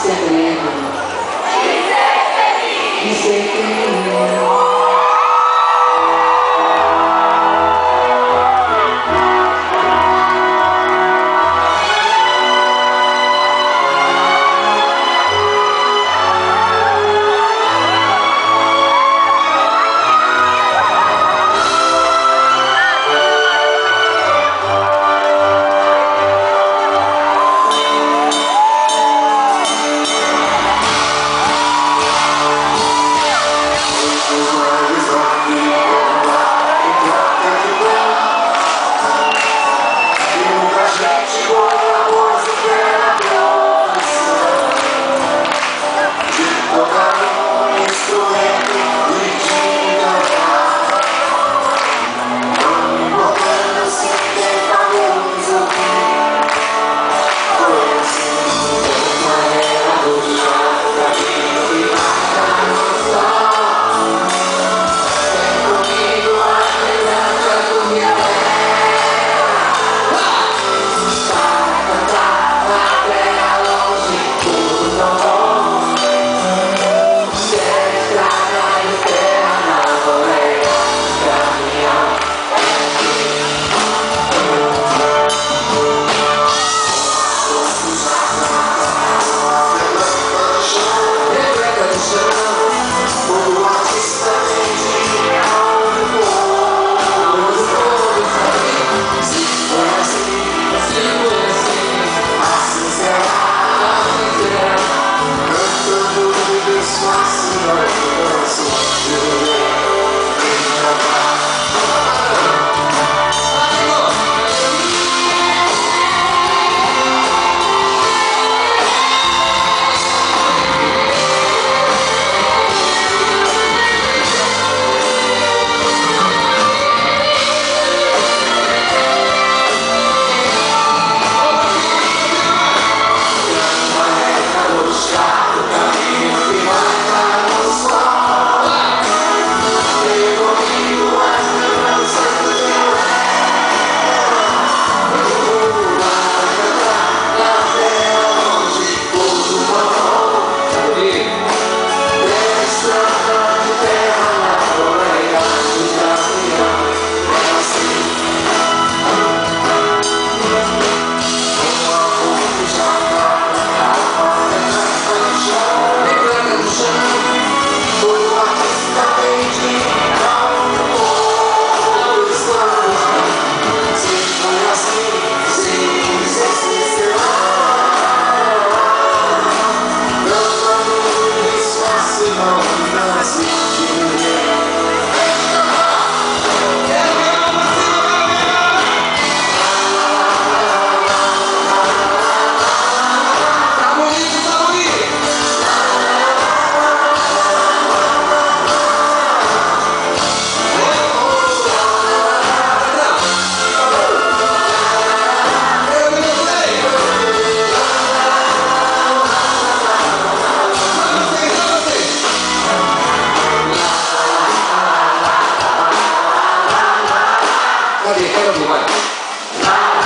sempre lembro. E sempre lembro. vậy.